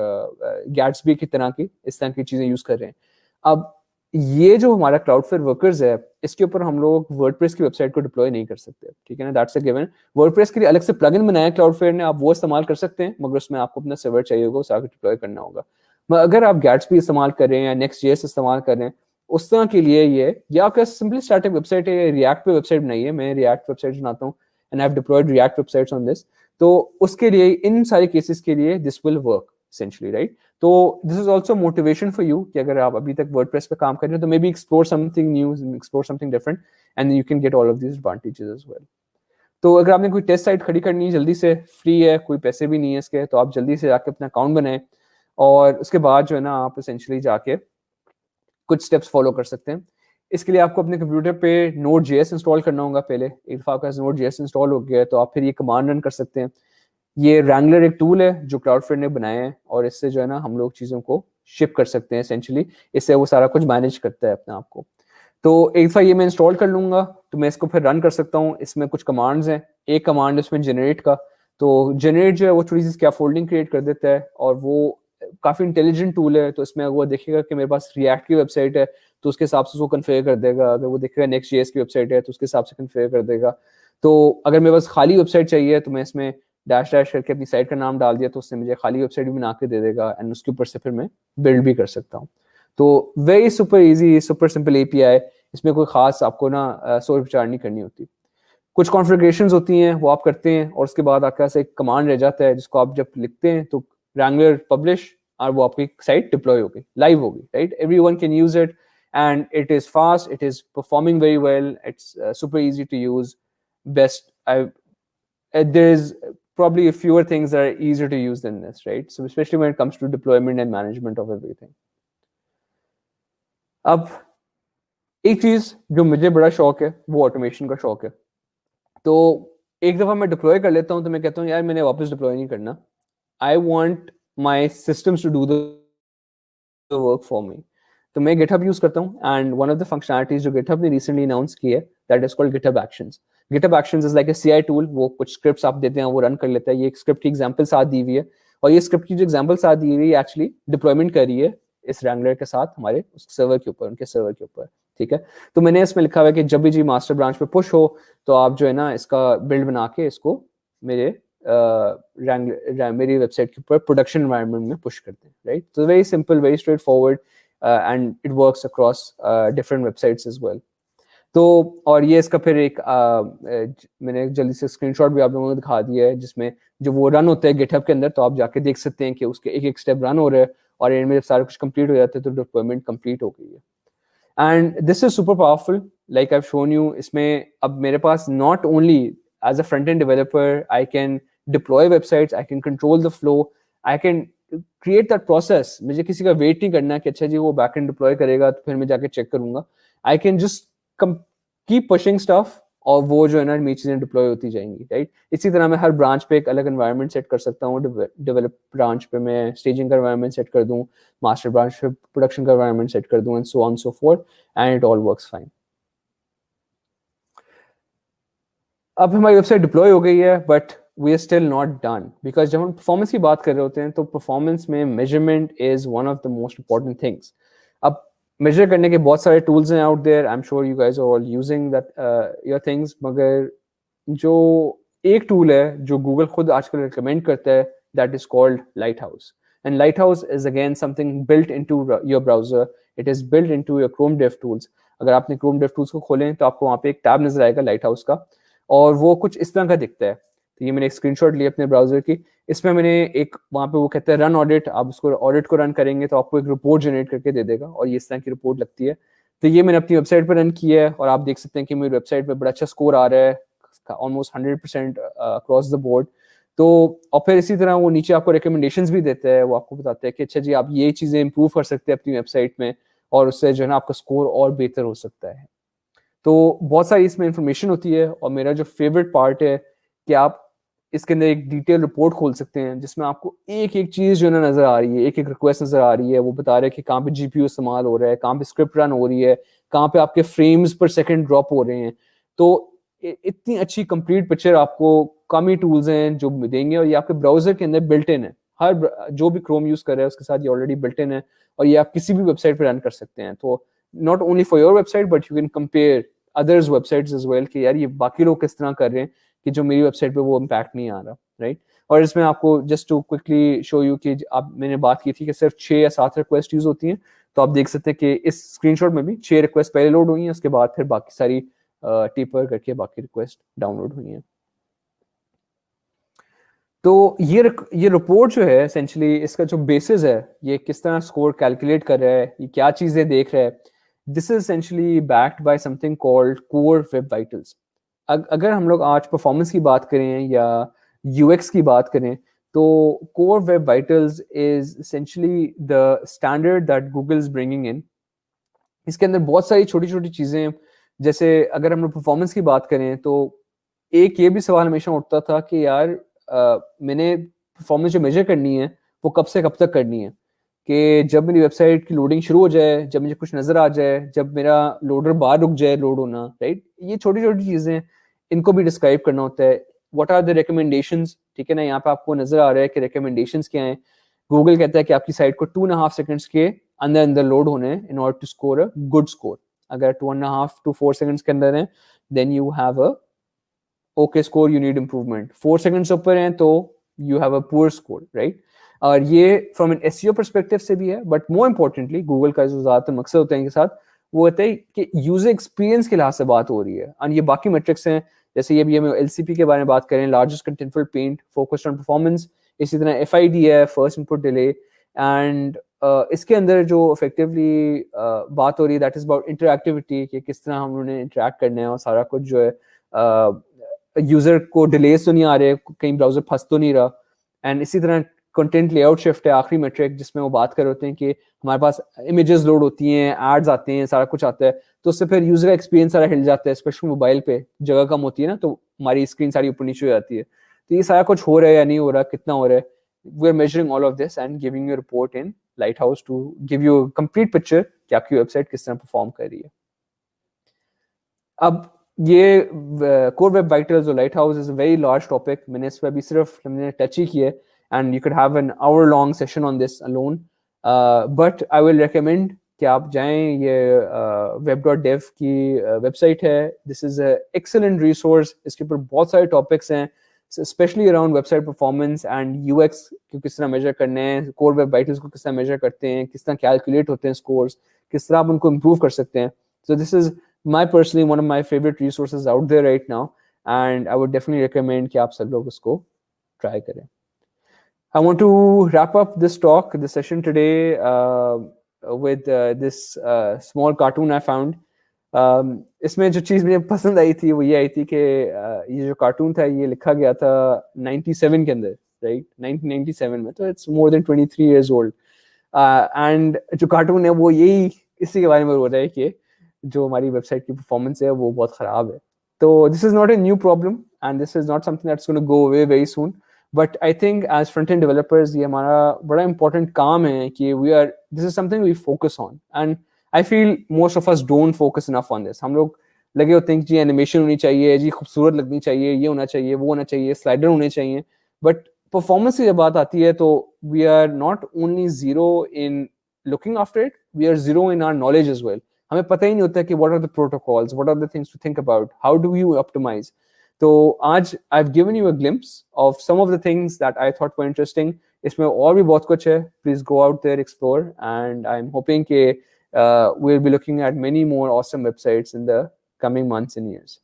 गैट्सबी की तरह की इस तरह की चीज़ें यूज़ कर रहे हैं। अब ये जो हमारा क्लाउडफेयर वर्कर्स है इसके ऊपर हम लोग वर्डप्रेस की वेबसाइट को डिप्लॉय नहीं कर सकते। ठीक है ना? दैट्स अ गिवन वर्डप्रेस के लिए अलग से प्लगइन बनाया क्लाउडफेयर ने आप वो इस्तेमाल कर सकते हैं मगर उसमें आपको अपना सर्वर चाहिए होगा उसे आगे डिप्लॉय करना होगा। अगर आप गैट्स भी इस्तेमाल कर रहे हैं या नेक्स्ट जेएस इस्तेमाल कर रहे हैं, उस तरह के लिए ये, या आपका सिंपली स्टार्टअप वेबसाइट है रिएक्ट पे वेबसाइट बनाई है, मैं रिएक्ट वेबसाइट बनाता हूँ and I deployed React websites on this तो उसके लिए, इन सारे केसेस के लिए this will work essentially, right? तो this is also motivation for you कि अगर आप अभी तक वर्डप्रेस पे काम कर रहे हो तो maybe explore something new explore something different and you can get all of this advantages as well तो अगर आपने कोई टेस्ट साइट खड़ी करनी है, जल्दी से फ्री है, कोई पैसे भी नहीं है इसके तो आप जल्दी से जाके अपना अकाउंट बनाए और उसके बाद जो है ना, आप एसेंशली जाके कुछ स्टेप्स फॉलो कर सकते हैं। इसके लिए आपको अपने कंप्यूटर पे नोट जे इंस्टॉल करना होगा पहले। एक दफ़ा आपका नोट जे इंस्टॉल हो गया तो आप फिर ये कमांड रन कर सकते हैं। ये रैंगलर एक टूल है, जो क्लाउड ने बनाया है, और इससे जो है ना, हम लोग चीज़ों को शिप कर सकते हैं एसेंशली इससे वो सारा कुछ मैनेज करता है अपने आप को। तो एक दफ़ा ये मैं इंस्टॉल कर लूँगा तो मैं इसको फिर रन कर सकता हूँ। इसमें कुछ कमांड्स हैं। एक कमांड उसमें जनरेट का। तो जनरेट जो है, वो थोड़ी सी क्या फोल्डिंग क्रिएट कर देता है, और वो काफ़ी इंटेलिजेंट टूल है तो इसमें वो देखेगा कि मेरे पास रिएक्ट की वेबसाइट है तो उसके हिसाब से उसको कन्फेयर कर देगा। अगर वो देखेगा नेक्स्ट जेएस की वेबसाइट है तो उसके हिसाब से कन्फेयर कर देगा। तो अगर मेरे पास खाली वेबसाइट चाहिए तो मैं इसमें डैश डैश करके अपनी साइट का नाम डाल दिया तो उससे मुझे खाली वेबसाइट भी बना के दे देगा एंड उसके ऊपर से फिर मैं बिल्ड भी कर सकता हूँ। तो very super easy super simple API इसमें कोई खास आपको ना सोच विचार नहीं करनी होती। कुछ कॉन्फ़िगरेशन होती हैं, वो आप करते हैं, और उसके बाद आपके पास एक कमांड रह जाता है, जिसको आप जब लिखते हैं तो रैंगलर पब्लिश और वो आपकी साइट डिप्लॉय होगी लाइव होगी right everyone can use it and it is fast it is performing very well it's super easy to use best I there is probably a fewer things that are easier to use than this, right? So especially when it comes to deployment and management of everything. अब एक चीज़ जो मुझे बड़ा शौक है वो automation का शौक है तो एक दफ़ा मैं डिप्लॉय कर लेता हूँ तो मैं कहता हूँ यार मैंने वापस डिप्लॉय नहीं करना I want my systems to do the work for me तो मैं गिटहब यूज़ करता हूँ and one of the functionalities जो गिटहब ने रिसेंटली अनाउंस की है that is called GitHub actions GitHub actions is like a CI tool वो कुछ स्क्रिप्ट्स आप देते हैं, वो रन कर लेता है। ये स्क्रिप्ट की एग्जांपल साथ दी हुई है, और ये स्क्रिप्ट की जो एग्जांपल साथ दी हुई है एक्चुअली डिप्लॉयमेंट कर है इस रैंगलर के साथ, हमारे सर्वर के ऊपर, उनके सर्वर के ऊपर, ठीक है? तो मैंने इसमें लिखा हुआ है कि जब भी जी मास्टर ब्रांच पे पुश हो तो आप जो है ना, इसका बिल्ड बना के इसको मेरे मेरी वेबसाइट के ऊपर प्रोडक्शन एनवायरनमेंट में पुश करते हैं राइट तो very simple very straightforward and it works across different websites as well तो और ये इसका फिर एक आ, मैंने जल्दी से स्क्रीनशॉट भी आप लोगों को दिखा दिया है जिसमें जो वो रन होता है गिटहब के अंदर तो आप जाके देख सकते हैं कि उसके एक एक स्टेप रन हो रहे हैं और इनमें जब सारा कुछ कंप्लीट हो जाता है तो डिप्लॉयमेंट कंप्लीट हो गई है। And this is super powerful like I shown you इसमें अब मेरे पास not only as a front end developer I can deploy websites I can control the flow I can create that process मुझे किसी का wait नहीं करना कि अच्छा जी वो बैक एंड डिप्लॉय करेगा तो फिर मैं जाके चेक करूँगा। I can just keep pushing stuff और वो जो है ना मेरी चीज़ें डिप्लॉय होती जाएँगी राइट इसी तरह मैं हर ब्रांच पे एक अलग एनवायरनमेंट सेट कर सकता हूँ। डेवलप ब्रांच पे मैं स्टेजिंग का एनवायरनमेंट सेट कर दूँ मास्टर ब्रांच पे प्रोडक्शन का एनवायरनमेंट सेट कर दूँ and so on so forth and it all works fine अब हमारी वेबसाइट डिप्लॉय हो गई है but we are still not done because जब हम परफॉर्मेंस की बात कर रहे होते हैं तो परफॉर्मेंस में measurement is one of the most important things अब मेजर करने के बहुत सारे टूल्स हैं out there I am sure you guys all using that your things मगर जो एक टूल है, जो गूगल खुद आजकल रिकमेंड करता है that is called Lighthouse and Lighthouse is again something built in to your browser it is built in to your Chrome dev tools अगर आपने क्रोम डेव टूल्स को खोलें तो आपको वहाँ पे एक टैब नज़र आएगा लाइट हाउस का। और वो कुछ इस तरह का दिखता है। तो ये मैंने एक स्क्रीनशॉट लिया अपने ब्राउज़र की। इसमें मैंने एक, वहाँ पे वो कहते हैं रन ऑडिट आप उसको ऑडिट को रन करेंगे तो आपको एक रिपोर्ट जनरेट करके दे देगा और ये इस तरह की रिपोर्ट लगती है। तो ये मैंने अपनी वेबसाइट पर रन किया है और आप देख सकते हैं कि मेरी वेबसाइट पर बड़ा अच्छा स्कोर आ रहा है almost hundred percent across the board तो और फिर इसी तरह वो नीचे आपको रिकमेंडेशन भी देते हैं, वो आपको बताते हैं कि अच्छा जी, आप ये चीज़ें इंप्रूव कर सकते हैं अपनी वेबसाइट में और उससे जो है ना आपका स्कोर और बेहतर हो सकता है। तो बहुत सारी इसमें इंफॉर्मेशन होती है और मेरा जो फेवरेट पार्ट है कि आप इसके अंदर एक डिटेल रिपोर्ट खोल सकते हैं, जिसमें आपको एक एक चीज़ जो है नज़र आ रही है एक एक रिक्वेस्ट नज़र आ रही है, वो बता रहे हैं कि कहाँ पे जीपीयू इस्तेमाल हो रहा है, कहाँ पे स्क्रिप्ट रन हो रही है, कहाँ पे आपके फ्रेम्स पर सेकंड ड्रॉप हो रहे हैं। तो इतनी अच्छी कंप्लीट पिक्चर आपको कम ही टूल्स हैं जो देंगे और ये आपके ब्राउज़र के अंदर बिल्ट इन है। हर जो भी क्रोम यूज़ कर रहा है, उसके साथ ये ऑलरेडी बिल्ट इन है और ये आप किसी भी वेबसाइट पर रन कर सकते हैं। तो not only for your website but you can compare others websites as well कि यार ये बाकी लोग किस तरह कर रहे हैं। कि जो मेरी वेबसाइट पे वो इम्पैक्ट नहीं आ रहा राइट और इसमें आपको just to quickly show you कि आप, मैंने बात की थी कि सिर्फ़ छः या सात रिक्वेस्ट यूज़ होती हैं तो आप देख सकते हैं कि इस स्क्रीनशॉट में भी छः रिक्वेस्ट पहले लोड हुई हैं, उसके बाद फिर बाकी सारी टिपर करके बाकी रिक्वेस्ट डाउनलोड हुई हैं। तो ये ये रिपोर्ट जो है एसेंशली इसका जो बेसिस है, ये किस तरह स्कोर कैलकुलेट कर रहा है, ये क्या चीज़ें देख रहा है this is essentially backed by something called core web vitals अगर हम लोग आज परफॉर्मेंस की बात करें या यूएक्स की बात करें तो core web vitals is essentially the standard that Google is bringing in इसके अंदर बहुत सारी छोटी छोटी चीज़ें जैसे अगर हम लोग परफॉर्मेंस की बात करें तो एक ये भी सवाल हमेशा उठता था कि यार आ, मैंने परफॉर्मेंस जो मेजर करनी है वो कब से कब तक करनी है? कि जब मेरी वेबसाइट की लोडिंग शुरू हो जाए जब मुझे कुछ नज़र आ जाए जब मेरा लोडर बाहर रुक जाए लोड होना राइट ये छोटी छोटी चीज़ें इनको भी डिस्क्राइब करना होता है। वट आर द रिकमेंडेशन ठीक है ना, यहाँ पे आपको नज़र आ रहा है कि रिकमेंडेशन क्या है। गूगल कहता है कि आपकी साइट को टू एंड हाफ़ सेकंड्स के अंदर अंदर लोड होने हैं in order to score a good score अगर two and half to four seconds के अंदर है then you have a okay score you need improvement four seconds ऊपर हैं तो you have a poor score right और ये फ्रॉम एन एस परस्पेक्टिव से भी है बट मोर इम्पोर्टेंटली गूगल का जो ज़्यादातर मकसद होता है इनके साथ, वो होता है कि यूज़र एक्सपीरियंस के लिहाज से बात हो रही है। और ये बाकी मेट्रिक्स हैं जैसे ये भी हम एल के बारे में बात करें largest contentful paint focused on performance इसी तरह एफ़ है फ़र्स्ट इनपुट डिले एंड इसके अंदर जो इफेक्टिवली uh, बात हो रही है दैट इज़ अबाउट इंटरक्टिविटी कि किस तरह हम उन्होंने इंटरेक्ट करना है और सारा कुछ जो है यूज़र uh, को डिलेस तो नहीं आ रहे कहीं ब्राउज़र फंस तो नहीं रहा एंड इसी तरह कंटेंट लेआउट शिफ्ट है, आखिरी मेट्रिक जिसमें वो बात कर रहे होते हैं कि हमारे पास इमेजेस लोड होती हैं एड्स आते हैं, सारा कुछ आता है तो उससे फिर यूज़र का एक्सपीरियंस सारा हिल जाता है स्पेशली मोबाइल पे, जगह कम होती है ना तो हमारी स्क्रीन सारी ऊपर नीचे हो जाती है। तो ये सारा कुछ हो रहा है या नहीं हो रहा, कितना हो रहा है we are measuring all of this and giving you report in Lighthouse to give you complete picture कि आपकी वेबसाइट किस तरह परफॉर्म कर रही है। अब ये कोर वेब वाइटल्स और Lighthouse is a very large topic मैंने इस पर भी सिर्फ़ हमने टच ही किया है। And you could have an hour long session on this alone. Uh, but I will recommend कि आप जाएँ ये वेब डॉट डेव की वेबसाइट है। दिस इज़ एक्सलेंट रिसोर्स इसके ऊपर बहुत सारे टॉपिक्स हैं specially around website performance and UX को किस तरह मेजर करने हैं कोर वेब वाइटल्स को किस तरह मेजर करते हैं किस तरह कैलकुलेट होते हैं स्कोर्स किस तरह आप उनको इम्प्रूव कर सकते हैं। So this is my personally one of my favourite resources out there right now and I would definitely recommend कि आप सब लोग उसको ट्राई करें। I want to wrap up this talk, this session today, uh, with uh, this uh, small cartoon I found. Um, इसमें जो चीज़ मुझे पसंद आई थी वो ये आई थी कि ये जो कार्टून था ये लिखा गया था 97 के अंदर राइट 1997 में तो it's more than 23 years old and जो कार्टून है वो यही इसी के बारे में बोल रहा है कि जो हमारी वेबसाइट की परफॉर्मेंस है वो बहुत ख़राब है। तो this is not a new problem and this is not something that's gonna go away very soon but I think as front end developers ये हमारा बड़ा इंपॉर्टेंट काम है कि we are this is something we focus on and I feel most of us don't focus enough on this हम लोग लगे होते हैं कि जी एनिमेशन होनी चाहिए, जी, खूबसूरत लगनी चाहिए, ये होना चाहिए, वो होना चाहिए स्लाइडर होने चाहिए। बट परफॉर्मेंस की जब बात आती है तो we are not only zero in looking after it we are zero in our knowledge is well हमें पता ही नहीं होता कि what are the protocols what are the things to think about how do you optimise तो आज I have given you a glimpse of some of the things that I thought were interesting इसमें और भी बहुत कुछ है please go out there explore and I am hoping के we'll be looking at many more awesome websites in the coming months and years.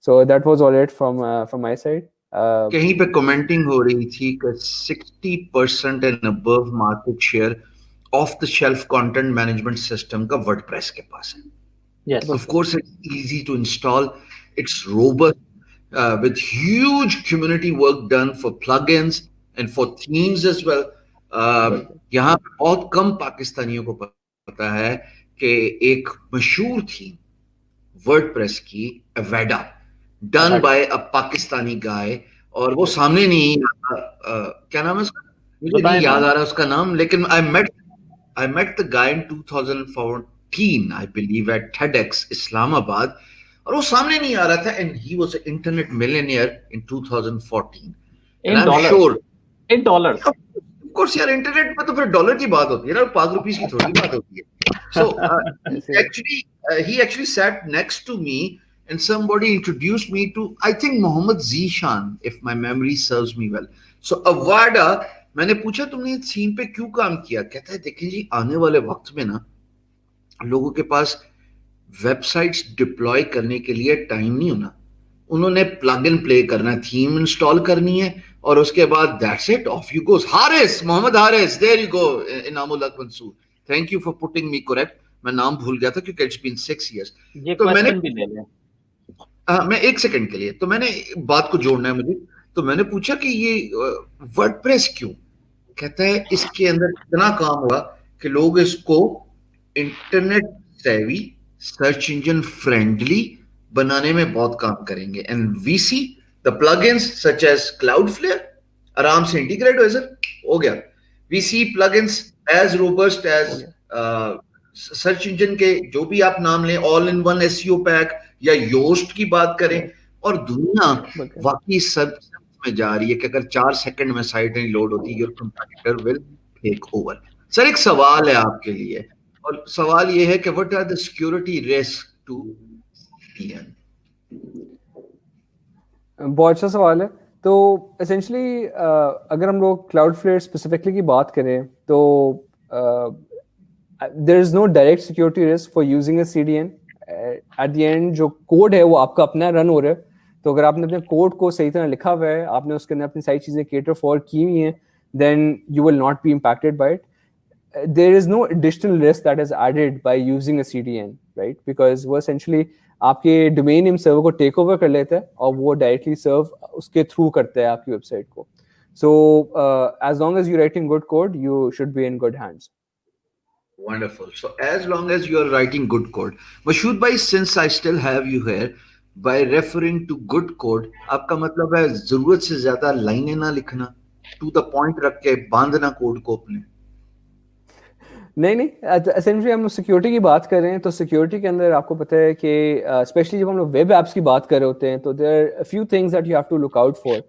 So that was all it from uh, from my side. Uh, कहीं पे commenting हो रही थी कि 60% and above market share of the shelf content management system का WordPress के पास है Yes. Of course, it's easy to install. It's robust uh, with huge community work done for plugins and for themes as well. Uh, यहाँ पे बहुत कम पाकिस्तानियों को पता है कि एक मशहूर थी वर्डप्रेस की Avada done by a Pakistani guy और वो सामने नहीं आता uh, क्या नाम है उसका? मुझे नहीं याद आ रहा उसका नाम लेकिन I met I met the guy in 2014 I believe at TEDx Islamabad और वो सामने नहीं आ रहा था and he was internet millionaire in 2014 in dollar in dollar of course यार इंटरनेट पे तो फिर डॉलर की बात होती है ना पाँच रुपीस की थोड़ी बात होती है so actually he actually sat next to me and somebody introduced me to I think Mohammad Zeeshan if my memory serves me well so Avada मैंने पूछा तुमने सीन पे क्यों काम किया? कहता है देखिए जी आने वाले वक्त में ना लोगों के पास वेबसाइट्स डिप्लॉय करने के लिए टाइम नहीं होना। उन्होंने प्लग इन प्ले करना है थीम इंस्टॉल करनी है और उसके बाद that's it of you goes Haris Mohammad Haris there you go Inamul Haq Mansoor. Thank you for putting me correct मैं नाम भूल गया था क्योंकि इट्स बीन 6 इयर्स तो मैंने- भी ले लें हाँ, मैं एक सेकंड के लिए। तो मैंने बात को जोड़ना है मुझे। तो मैंने पूछा कि ये वर्डप्रेस क्यों? कहता है इसके अंदर इतना काम हुआ कि लोग इसको इंटरनेट सेवी सर्च इंजन फ्रेंडली बनाने में बहुत काम करेंगे। And we see the plugins such as Cloudflare आराम से इंटीग्रेट हो सर हो गया। We see plugins as robust as search engine के जो भी आप नाम लें all in one SEO pack या योस्ट की बात करें और दुनिया. वाकई सब में जा रही है कि अगर चार सेकंड में साइट नहीं लोड होती your competitor will take over sir एक सवाल है आपके लिए। और सवाल ये है कि what are the security risk to बहुत अच्छा सवाल है। तो एसेंशली अगर हम लोग क्लाउड फ्लेयर स्पेसिफिकली की बात करें तो there is no direct security risk for using a C D N at the end जो कोड है, वो आपका अपना रन हो रहा है। तो अगर आपने अपने कोड को सही तरह लिखा हुआ है, आपने उसके अंदर अपनी सारी चीज़ें केटर फॉर की हुई हैं then you will not be impacted by it there is no additional risk that is added by using a CDN, right? Because वो essentially आपके डोमेन नेम सर्वर को टेक ओवर कर लेता है और वो डायरेक्टली सर्व उसके थ्रू करता है आपकी वेबसाइट को so as long as you writing good code you should be in good hands Wonderful. So as long as you are writing good code, Mashood bhai, since I still have you here, by referring to good code, आपका मतलब है जरूरत से ज्यादा लाइनें ना लिखना, to the point रख के बांधना कोड को अपने. नहीं नहीं एसेंशियली हम सिक्योरिटी की बात कर रहे हैं तो सिक्योरिटी के अंदर आपको पता है कि स्पेशली जब हम लोग वेब एप्स की बात कर रहे होते हैं तो there few things that you have to look out for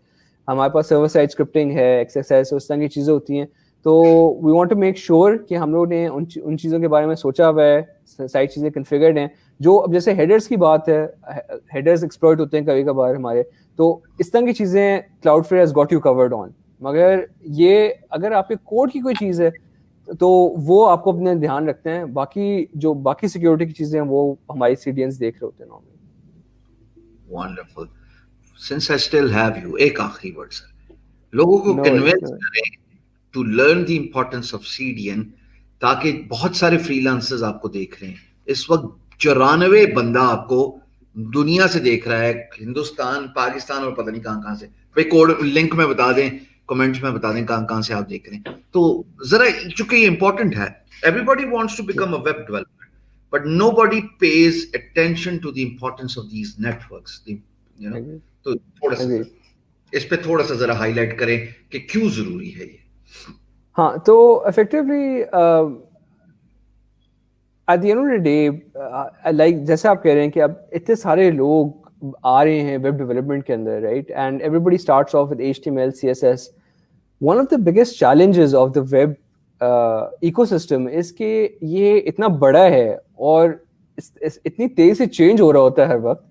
हमारे पास सर्वर साइड स्क्रिप्टिंग है एक्सरसाइज उस तरह की चीज़ें होती हैं। तो we want to make sure कि हम लोग ने उन चीज़ों के बारे में सोचा हुआ है सारी चीज़ें कन्फिगर्ड हैं, जो अब जैसे हेडर्स की बात है हेडर्स एक्सप्लॉइट होते हैं कभी कभार हमारे तो इस तरह की चीज़ें Cloudflare has got you covered on मगर ये, अगर आपके कोड की कोई चीज़ है तो वो आपको अपने ध्यान रखते हैं। बाकी जो बाकी सिक्योरिटी की चीज़ें हैं वो हमारी सी देख रहे होते हैं normally wonderful since I still have you एक आखिरी वर्ड सर लोगों को कन्विंस करें to learn the importance of CDN ताकि बहुत सारे फ्रीलांसर्स आपको देख रहे हैं। इस वक्त चौरानवे बंदा आपको दुनिया से देख रहा है हिंदुस्तान पाकिस्तान और पता नहीं कहाँ कहाँ से। भाई कोड लिंक में बता दें कमेंट्स में बता दें कहाँ कहाँ से आप देख रहे हैं। तो जरा चूँकि ये इंपॉर्टेंट है everybody wants to become a web developer but pays attention to the importance of these networks the, you know तो थोड़ा सा इस पे थोड़ा सा जरा हाईलाइट करें कि क्यों ज़रूरी है ये। हाँ तो effectively at the end of the day like जैसे आप कह रहे हैं कि अब इतने सारे लोग आ रहे हैं वेब डेवलपमेंट के अंदर right and everybody starts off with HTML CSS one of the biggest challenges of the web ecosystem is कि ये इतना बड़ा है और इस, इस, इतनी तेज़ी से चेंज हो रहा होता है हर वक्त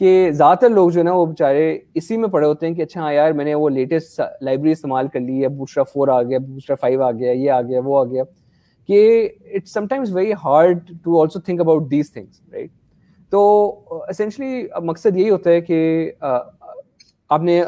कि ज़्यादातर लोग जो है ना वो बेचारे इसी में पड़े होते हैं कि अच्छा हाँ यार मैंने वो लेटेस्ट लाइब्रेरी इस्तेमाल कर ली है बूस्ट्रा फोर आ गया बूस्ट्रा फाइव आ गया ये आ गया वो आ गया। कि it's sometimes very hard to also think about these things right तो असेंशली मकसद यही होता है कि आपने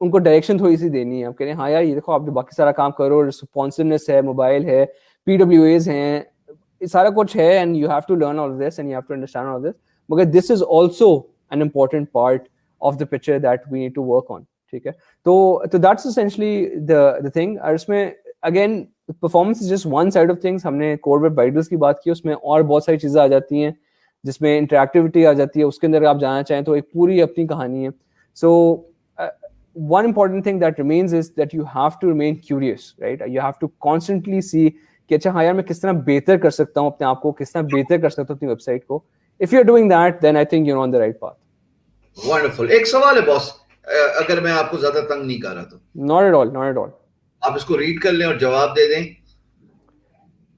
उनको डायरेक्शन थोड़ी सी देनी है। आप कह रहे हैं हाँ यार, ये देखो, आप जो बाकी सारा काम करो रिस्पॉन्सिवनेस है मोबाइल है पी डब्ल्यू एज हैं सारा कुछ है and you have to learn all this and you have to understand all this मगर this is also an important part of the picture that we need to work on, ठीक है? तो तो that's essentially the the thing और इसमें again performance is just one side of things हमने core web vitals की बात की, उसमें और बहुत सारी चीज़ें आ जाती हैं, जिसमें इंटरेक्टिविटी आ जाती है, उसके अंदर आप जाना चाहें तो एक पूरी अपनी कहानी है। सो one important thing that remains is that you have to remain curious right you have to constantly see कि अच्छा हाँ यार मैं किस तरह बेहतर कर सकता हूँ अपने आप को किस तरह बेहतर कर सकता हूँ अपनी वेबसाइट को if you're doing that then i think you're on the right path wonderful एक सवाल है बॉस अगर मैं आपको ज्यादा तंग नहीं कर रहा तो not at all not at all आप इसको रीड कर लें और जवाब दे दें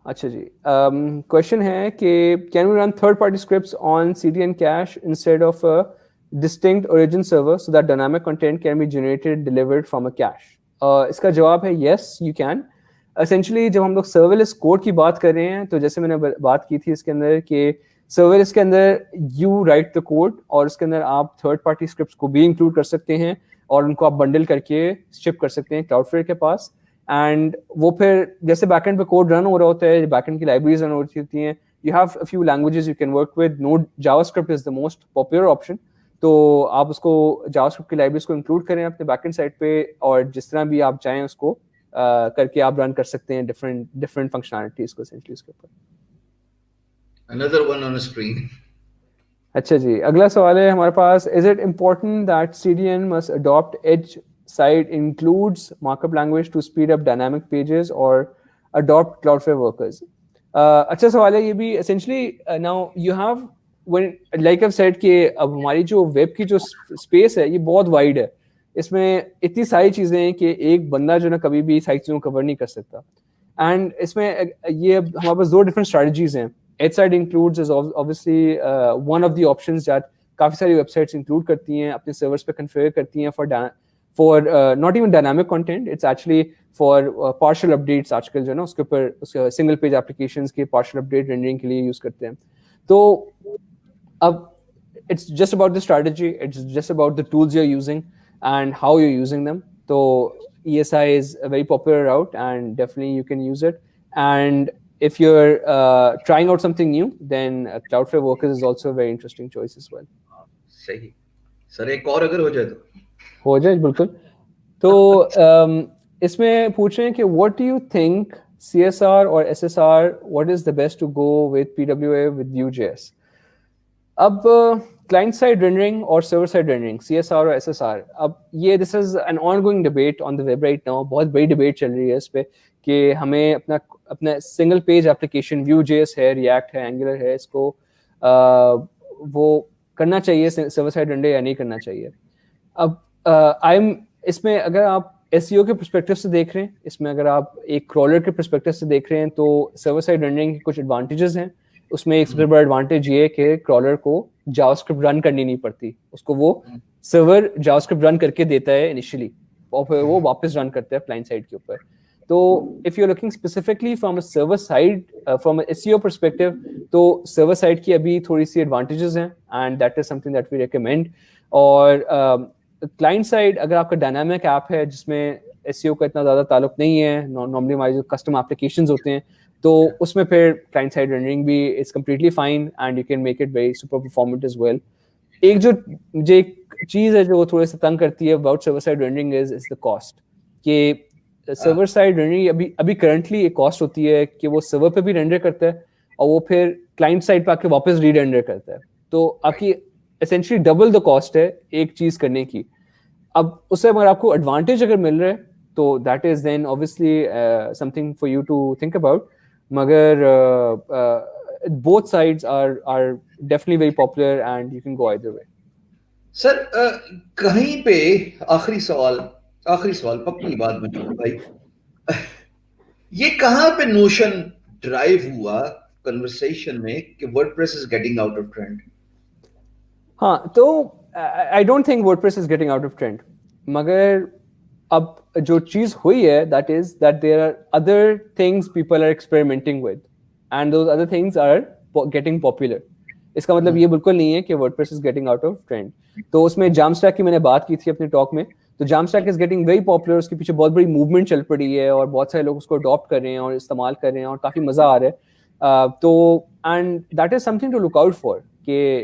अच्छा जी क्वेश्चन है कि can we run third party scripts on cdn cache instead of a distinct origin server so that dynamic content can be generated delivered from a cache. Uh, इसका जवाब है yes you can. Essentially जब हम लोग serverless code की बात कर रहे हैं तो जैसे मैंने बात की थी इसके अंदर कि सर्वर इसके अंदर यू राइट द कोड और इसके अंदर आप थर्ड पार्टी स्क्रिप्ट को भी इंक्लूड कर सकते हैं और उनको आप बंडल करके शिप कर सकते हैं क्लाउडफ्लेयर के पास. एंड वो फिर जैसे बैकएंड पे कोड रन हो रहा होता है बैकएंड की लाइब्रेरीज रन होती होती हैं you have a few languages you can work with note JavaScript is the most popular option तो आप उसको जावास्क्रिप्ट की लाइब्रेरीज को इंक्लूड करें अपने बैकएंड साइड पे और जिस तरह भी आप चाहें उसको uh, करके आप रन कर सकते हैं डिफरेंट डिफरेंट फंक्शनलिटीज को एसेंशियली उसके ऊपर। One on a screen. अच्छा जी अगला सवाल है हमारे पास is it important that CDN must adopt edge includes markup language to speed up dynamic pages or adopt cloudflare workers? uh, अच्छा सवाल है ये भी essentially uh, now you like I've said कि अब हमारी जो वेब की जो स्पेस है, ये बहुत वाइड है। इसमें इतनी सारी चीज़ें हैं कि एक बंदा जो ना कभी भी सारी चीज़ों को कवर नहीं कर सकता। एंड इसमें, ये हमारे पास दो डिफरेंट स्ट्रेटजीज हैं। Edge side includes obviously one of the options that काफ़ी सारी वेबसाइट्स इंक्लूड करती हैं, अपने सर्वर्स पे कन्फिगर करती हैं for for not even dynamic content it's actually for partial updates आजकल जो है ना, उसके ऊपर सिंगल पेज एप्लीकेशन के पार्शियल अपडेट रेंडरिंग के लिए यूज़ करते हैं। तो अब it's just about the strategy it's just about the tools you're using and how you're using them so esi is a very popular route and definitely you can use it and if you're uh, trying out something new, then uh, Cloudflare Workers is also a very interesting choice as well. सही sir एक और अगर हो जाए तो हो जाए बिल्कुल तो um, इसमें पूछ रहे हैं कि what do you think CSR or SSR what is the best to go with PWA with Vue.js अब client side rendering or server side rendering CSR or SSR अब ये this is an ongoing debate on the web right now बहुत बड़ी debate चल रही है इस पे कि हमें अपना अपना single page application Vue JS है रिएक्ट है एंगुलर है इसको आ, वो करना चाहिए सर्वर साइड रंडे या नहीं करना चाहिए। अब आई एम इसमें अगर आप एस के परस्पेक्टिव से देख रहे हैं इसमें अगर आप एक क्रॉलर के परस्पेक्टिव से देख रहे हैं तो सर्वर साइड रेंडरिंग के कुछ एडवांटेजेस हैं। उसमें एक सबसे बड़ा एडवांटेज ये है कि क्रॉलर को जावास्क्रिप्ट रन करनी नहीं पड़ती। उसको वो सर्वर जावास्क्रिप्ट रन करके देता है इनिशियली और फिर वो वापस रन करता है क्लाइंट साइड के ऊपर। तो if you are looking specifically from a server side from SEO perspective तो सर्वर साइड की अभी थोड़ी सी एडवांटेजेस हैं and that is something that we recommend और क्लाइंट uh, साइड अगर आपका डायनामिक ऐप है जिसमें एस का इतना ज़्यादा ताल्लुक नहीं है नॉर्मली हमारे जो कस्टम एप्लीकेशन होते हैं तो उसमें फिर क्लाइंट साइड रेंडरिंग भी is completely fine and you can make it very super performant is well एक जो मुझे एक चीज़ है जो थोड़े से तंग करती है about server side rendering is is the cost कि सर्वर साइड रेंडरिंग अभी अभी करंटली एक कॉस्ट होती है कि वो सर्वर पे भी रेंडर करता है और वो फिर क्लाइंट साइड पे आके वापस री रेंडर करता है। तो आपकी एसेंशली डबल द कॉस्ट है एक चीज़ करने की। अब उससे अगर आपको एडवांटेज अगर मिल रहा है तो that is then obviously something for you to think about मगर both sides are are definitely very popular and you can go either way sir कहीं पे आखिरी सवाल आखिरी सवाल पक्की बात में भाई। ये कहाँ पे नोशन ड्राइव हुआ कन्वर्सेशन में कि WordPress is getting out of trend हाँ तो I don't think WordPress is getting out of trend मगर अब जो चीज़ हुई है that is that there are other things people are experimenting with and those other things are getting popular इसका मतलब ये बिल्कुल नहीं है कि WordPress is getting out of trend तो उसमें जामस्टैक की मैंने बात की थी अपने टॉक में तो Jamstack is getting very popular उसके पीछे बहुत बड़ी मूवमेंट चल पड़ी है और बहुत सारे लोग उसको अडॉप्ट कर रहे हैं और इस्तेमाल कर रहे हैं और काफ़ी मज़ा आ रहा है। uh, तो and that is something to look out for कि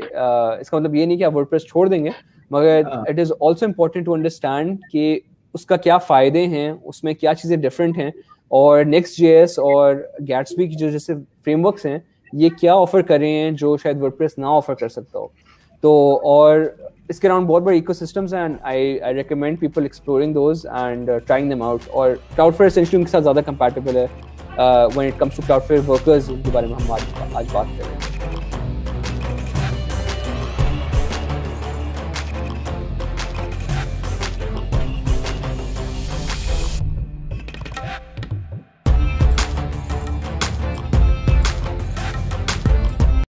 इसका मतलब ये नहीं कि आप वर्डप्रेस छोड़ देंगे मगर it is also important to understand कि उसका क्या फ़ायदे हैं, उसमें क्या चीज़ें डिफरेंट हैं और नेक्स्ट जेएस और गैट्सबी की जो जैसे फ्रेमवर्क्स हैं, ये क्या ऑफ़र कर रहे हैं जो शायद वर्डप्रेस ना ऑफ़र कर सकता हो? तो और इसके अराउंड बहुत बड़े इकोसिस्टम्स हैं and I I recommend people exploring those and trying them out और क्लाउडफेयर एसेंशियली उनके साथ ज़्यादा कंपैटिबल है when it comes to Cloudflare workers उनके बारे में हम आज आज बात करें